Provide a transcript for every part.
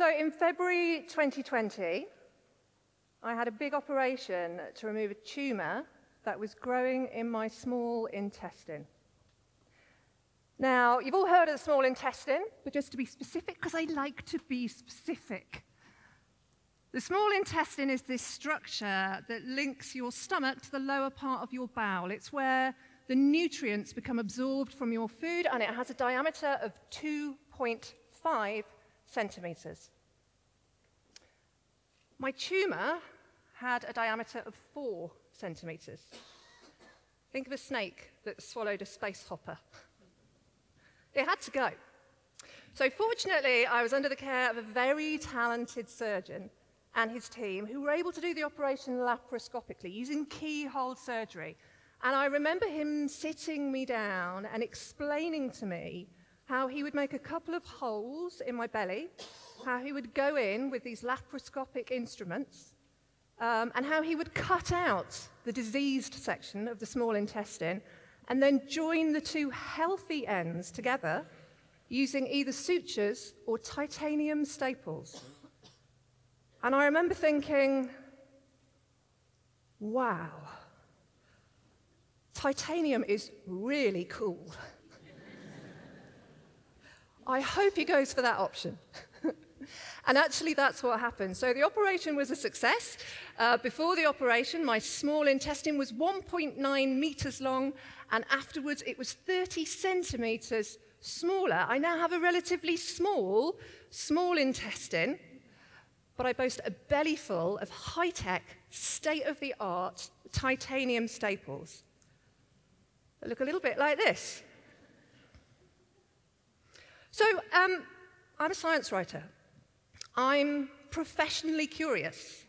So in February 2020, I had a big operation to remove a tumor that was growing in my small intestine. Now, you've all heard of the small intestine, but just to be specific, because I like to be specific. The small intestine is this structure that links your stomach to the lower part of your bowel. It's where the nutrients become absorbed from your food, and it has a diameter of 2.5 centimeters. My tumor had a diameter of 4 centimeters. Think of a snake that swallowed a space hopper. It had to go. So, fortunately, I was under the care of a very talented surgeon and his team who were able to do the operation laparoscopically using keyhole surgery. And I remember him sitting me down and explaining to me how he would make a couple of holes in my belly, how he would go in with these laparoscopic instruments, um, and how he would cut out the diseased section of the small intestine and then join the two healthy ends together using either sutures or titanium staples. And I remember thinking, wow, titanium is really cool. I hope he goes for that option. and actually, that's what happened. So the operation was a success. Uh, before the operation, my small intestine was 1.9 meters long and afterwards it was 30 centimeters smaller. I now have a relatively small, small intestine, but I boast a belly full of high tech, state of the art titanium staples that look a little bit like this. So, um, I'm a science writer. I'm professionally curious.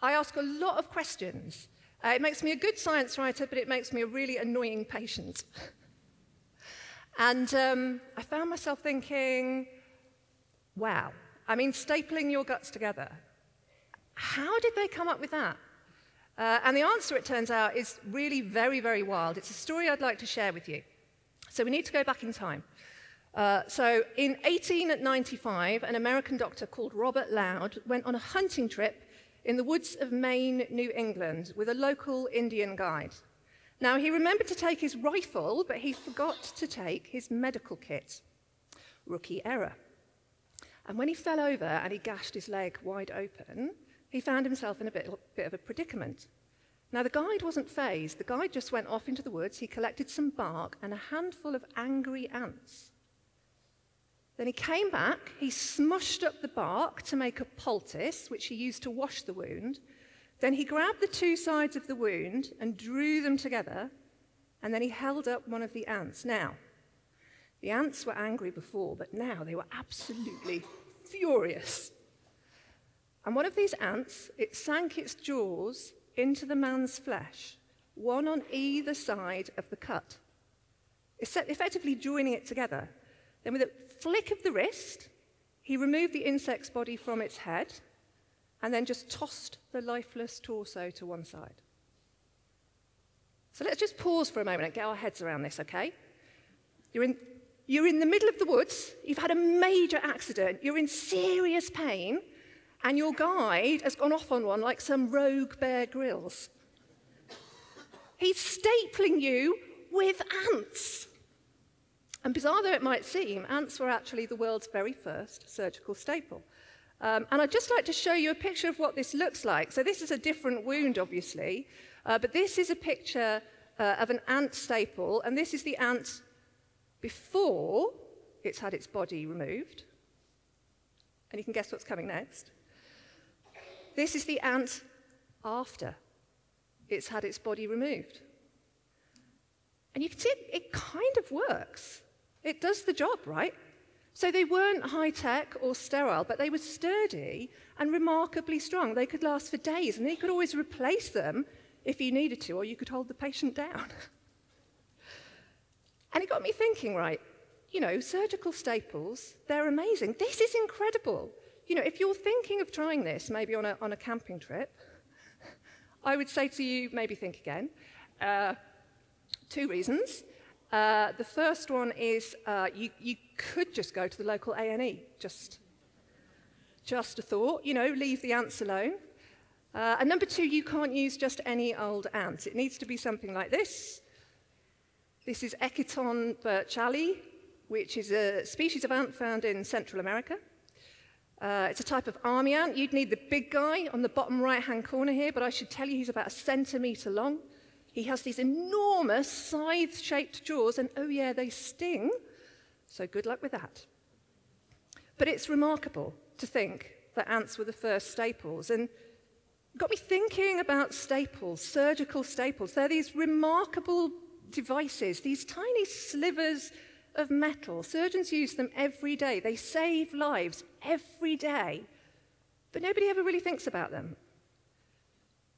I ask a lot of questions uh, it makes me a good science writer, but it makes me a really annoying patient. and um, I found myself thinking, wow, I mean, stapling your guts together. How did they come up with that? Uh, and the answer, it turns out, is really very, very wild. It's a story I'd like to share with you. So we need to go back in time. Uh, so in 1895, an American doctor called Robert Loud went on a hunting trip in the woods of Maine, New England, with a local Indian guide. Now, he remembered to take his rifle, but he forgot to take his medical kit. Rookie error. And when he fell over and he gashed his leg wide open, he found himself in a bit, bit of a predicament. Now, the guide wasn't phased. The guide just went off into the woods. He collected some bark and a handful of angry ants. Then he came back, he smushed up the bark to make a poultice, which he used to wash the wound. Then he grabbed the two sides of the wound and drew them together, and then he held up one of the ants. Now, the ants were angry before, but now they were absolutely furious. And one of these ants, it sank its jaws into the man's flesh, one on either side of the cut, effectively joining it together. Then, with a flick of the wrist, he removed the insect's body from its head and then just tossed the lifeless torso to one side. So let's just pause for a moment and get our heads around this, okay? You're in, you're in the middle of the woods, you've had a major accident, you're in serious pain, and your guide has gone off on one like some rogue Bear Grylls. He's stapling you with ants. And bizarre though it might seem, ants were actually the world's very first surgical staple. Um, and I'd just like to show you a picture of what this looks like. So this is a different wound, obviously, uh, but this is a picture uh, of an ant staple, and this is the ant before it's had its body removed. And you can guess what's coming next. This is the ant after it's had its body removed. And you can see it, it kind of works. It does the job, right? So they weren't high tech or sterile, but they were sturdy and remarkably strong. They could last for days, and you could always replace them if you needed to, or you could hold the patient down. and it got me thinking, right? You know, surgical staples, they're amazing. This is incredible. You know, if you're thinking of trying this, maybe on a, on a camping trip, I would say to you, maybe think again. Uh, two reasons. Uh, the first one is uh, you, you could just go to the local A&E, just Just a thought, you know, leave the ants alone. Uh, and number two, you can't use just any old ant. It needs to be something like this. This is Eciton burchellii, which is a species of ant found in Central America. Uh, it's a type of army ant. You'd need the big guy on the bottom right-hand corner here, but I should tell you he's about a centimetre long. He has these enormous scythe-shaped jaws, and oh yeah, they sting. So good luck with that. But it's remarkable to think that ants were the first staples. And got me thinking about staples, surgical staples. They're these remarkable devices, these tiny slivers of metal. Surgeons use them every day. They save lives every day. But nobody ever really thinks about them.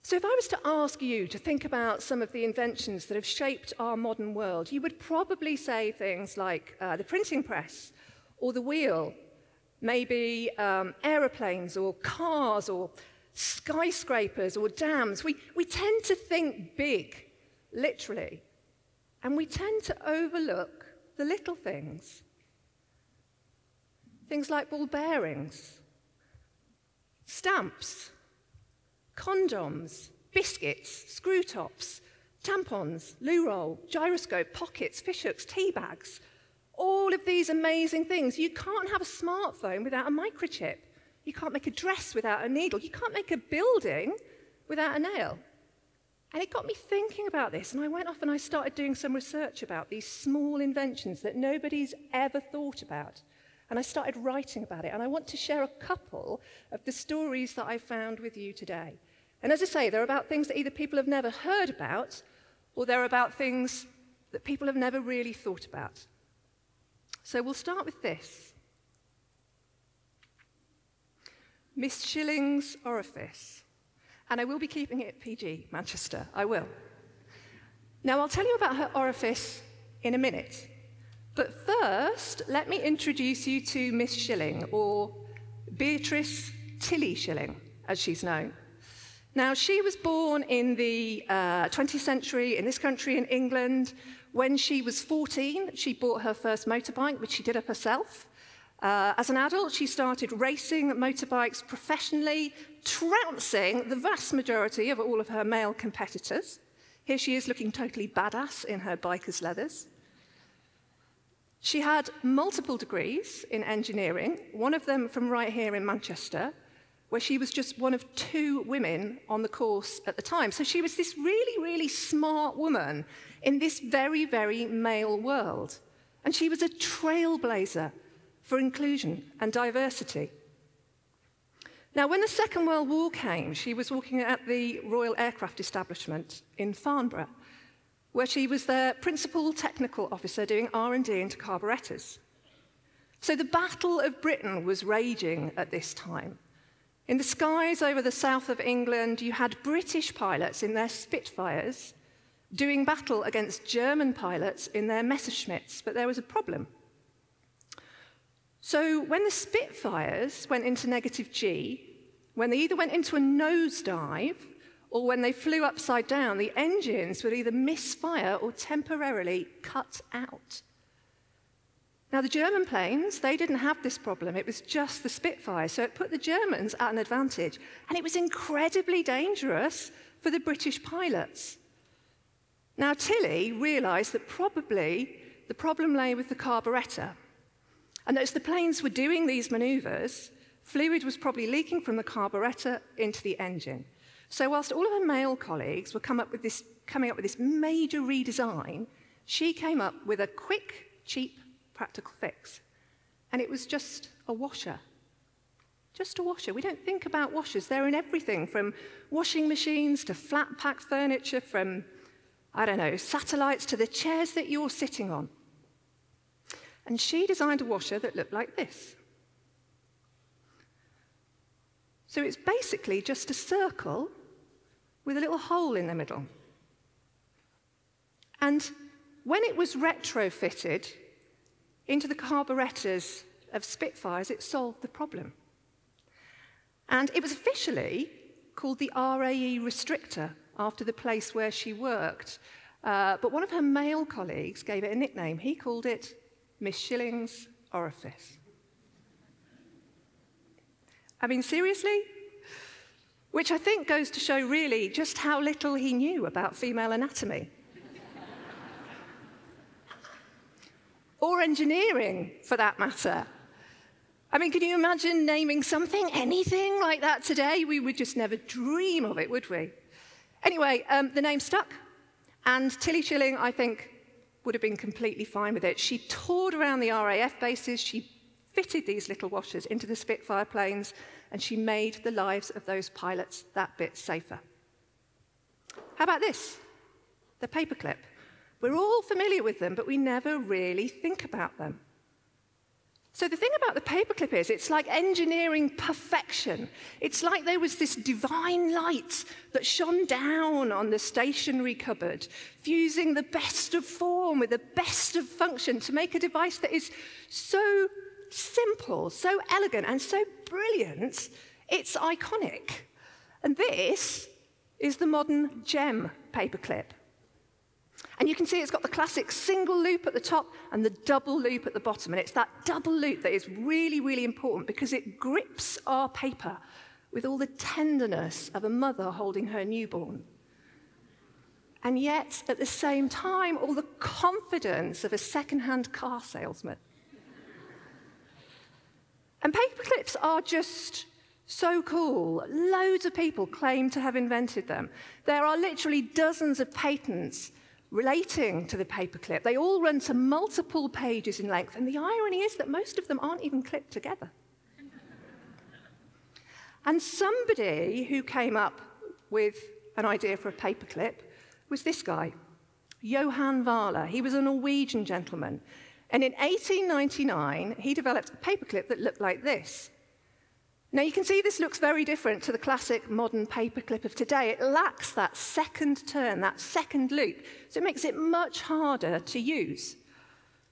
So, if I was to ask you to think about some of the inventions that have shaped our modern world, you would probably say things like uh, the printing press or the wheel, maybe um, aeroplanes or cars or skyscrapers or dams. We, we tend to think big, literally, and we tend to overlook the little things. Things like ball bearings, stamps, condoms, biscuits, screw tops, tampons, loo roll, gyroscope, pockets, fishhooks, tea bags. All of these amazing things. You can't have a smartphone without a microchip. You can't make a dress without a needle. You can't make a building without a nail. And it got me thinking about this, and I went off and I started doing some research about these small inventions that nobody's ever thought about. And I started writing about it, and I want to share a couple of the stories that I found with you today. And as I say, they're about things that either people have never heard about, or they're about things that people have never really thought about. So we'll start with this Miss Schilling's orifice. And I will be keeping it PG, Manchester. I will. Now, I'll tell you about her orifice in a minute. But first, let me introduce you to Miss Schilling, or Beatrice Tilly Schilling, as she's known. Now, she was born in the uh, 20th century in this country, in England. When she was 14, she bought her first motorbike, which she did up herself. Uh, as an adult, she started racing motorbikes professionally, trouncing the vast majority of all of her male competitors. Here she is looking totally badass in her biker's leathers. She had multiple degrees in engineering, one of them from right here in Manchester, where she was just one of two women on the course at the time. So she was this really, really smart woman in this very, very male world. And she was a trailblazer for inclusion and diversity. Now, when the Second World War came, she was working at the Royal Aircraft Establishment in Farnborough, where she was their principal technical officer doing R&D into carburettors. So the Battle of Britain was raging at this time. In the skies over the south of England, you had British pilots in their Spitfires doing battle against German pilots in their Messerschmitts, but there was a problem. So when the Spitfires went into negative G, when they either went into a nosedive or when they flew upside down, the engines would either misfire or temporarily cut out. Now, the German planes, they didn't have this problem. It was just the Spitfire. So it put the Germans at an advantage. And it was incredibly dangerous for the British pilots. Now, Tilly realized that probably the problem lay with the carburetor. And as the planes were doing these maneuvers, fluid was probably leaking from the carburetor into the engine. So whilst all of her male colleagues were come up with this, coming up with this major redesign, she came up with a quick, cheap, practical fix. And it was just a washer. Just a washer. We don't think about washers. They're in everything from washing machines to flat pack furniture, from, I don't know, satellites to the chairs that you're sitting on. And she designed a washer that looked like this. So it's basically just a circle with a little hole in the middle. And when it was retrofitted into the carburettors of Spitfires, it solved the problem. And it was officially called the RAE restrictor after the place where she worked. Uh, but one of her male colleagues gave it a nickname. He called it Miss Schilling's orifice. I mean, seriously? Which I think goes to show really just how little he knew about female anatomy. or engineering, for that matter. I mean, can you imagine naming something, anything like that today? We would just never dream of it, would we? Anyway, um, the name stuck, and Tilly Schilling, I think, would have been completely fine with it. She toured around the RAF bases, she fitted these little washers into the Spitfire planes, and she made the lives of those pilots that bit safer. How about this? The paperclip. We're all familiar with them, but we never really think about them. So the thing about the paperclip is it's like engineering perfection. It's like there was this divine light that shone down on the stationery cupboard, fusing the best of form with the best of function to make a device that is so simple, so elegant, and so brilliant, it's iconic. And this is the modern gem paperclip. And you can see it's got the classic single loop at the top and the double loop at the bottom. And it's that double loop that is really, really important because it grips our paper with all the tenderness of a mother holding her newborn. And yet, at the same time, all the confidence of a second-hand car salesman. And paperclips are just so cool. Loads of people claim to have invented them. There are literally dozens of patents relating to the paperclip. They all run to multiple pages in length, and the irony is that most of them aren't even clipped together. and somebody who came up with an idea for a paperclip was this guy, Johan Vaaler. He was a Norwegian gentleman. And in 1899, he developed a paperclip that looked like this. Now you can see this looks very different to the classic modern paperclip of today. It lacks that second turn, that second loop, so it makes it much harder to use.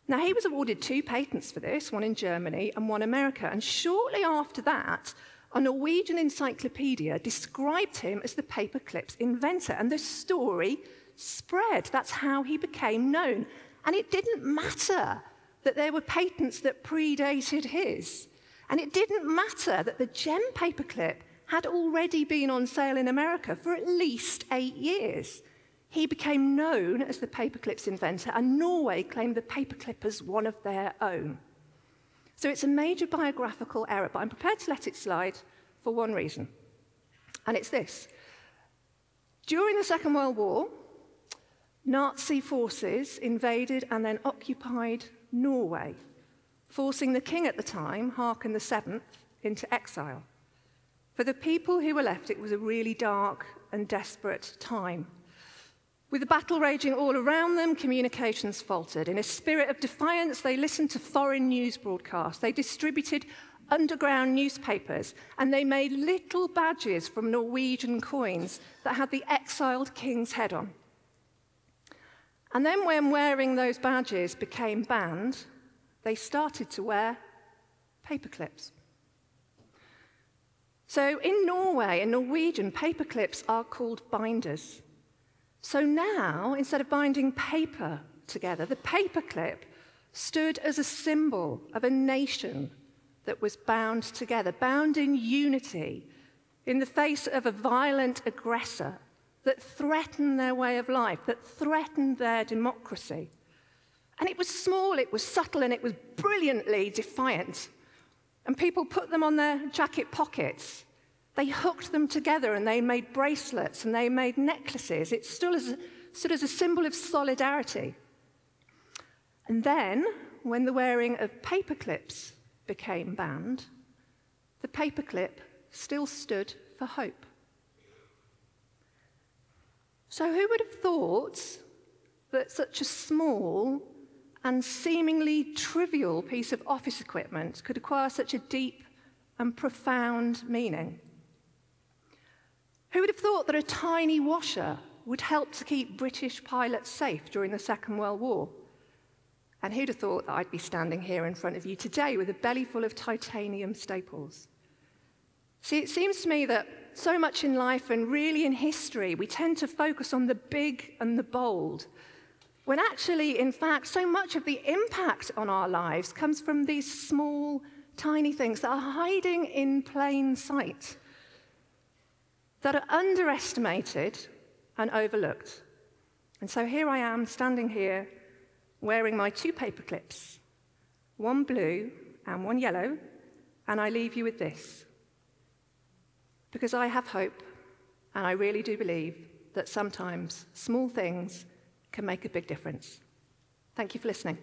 Now he was awarded two patents for this, one in Germany and one in America, and shortly after that, a Norwegian encyclopedia described him as the paperclip's inventor, and the story spread. That's how he became known. And it didn't matter that there were patents that predated his. And it didn't matter that the gem paperclip had already been on sale in America for at least eight years. He became known as the paperclip's inventor, and Norway claimed the paperclip as one of their own. So it's a major biographical error, but I'm prepared to let it slide for one reason. And it's this. During the Second World War, Nazi forces invaded and then occupied Norway forcing the king at the time, Haakon VII, into exile. For the people who were left, it was a really dark and desperate time. With the battle raging all around them, communications faltered. In a spirit of defiance, they listened to foreign news broadcasts. They distributed underground newspapers, and they made little badges from Norwegian coins that had the exiled king's head on. And then, when wearing those badges became banned, they started to wear paperclips. So in Norway, in Norwegian, paperclips are called binders. So now, instead of binding paper together, the paperclip stood as a symbol of a nation that was bound together, bound in unity in the face of a violent aggressor that threatened their way of life, that threatened their democracy. And it was small, it was subtle, and it was brilliantly defiant. And people put them on their jacket pockets. They hooked them together and they made bracelets and they made necklaces. It stood as stood as a symbol of solidarity. And then, when the wearing of paperclips became banned, the paperclip still stood for hope. So, who would have thought that such a small and seemingly trivial piece of office equipment could acquire such a deep and profound meaning? Who would have thought that a tiny washer would help to keep British pilots safe during the Second World War? And who'd have thought that I'd be standing here in front of you today with a belly full of titanium staples? See, it seems to me that so much in life and really in history, we tend to focus on the big and the bold, when actually, in fact, so much of the impact on our lives comes from these small, tiny things that are hiding in plain sight, that are underestimated and overlooked. And so here I am standing here wearing my two paper clips, one blue and one yellow, and I leave you with this. Because I have hope, and I really do believe that sometimes small things can make a big difference. Thank you for listening.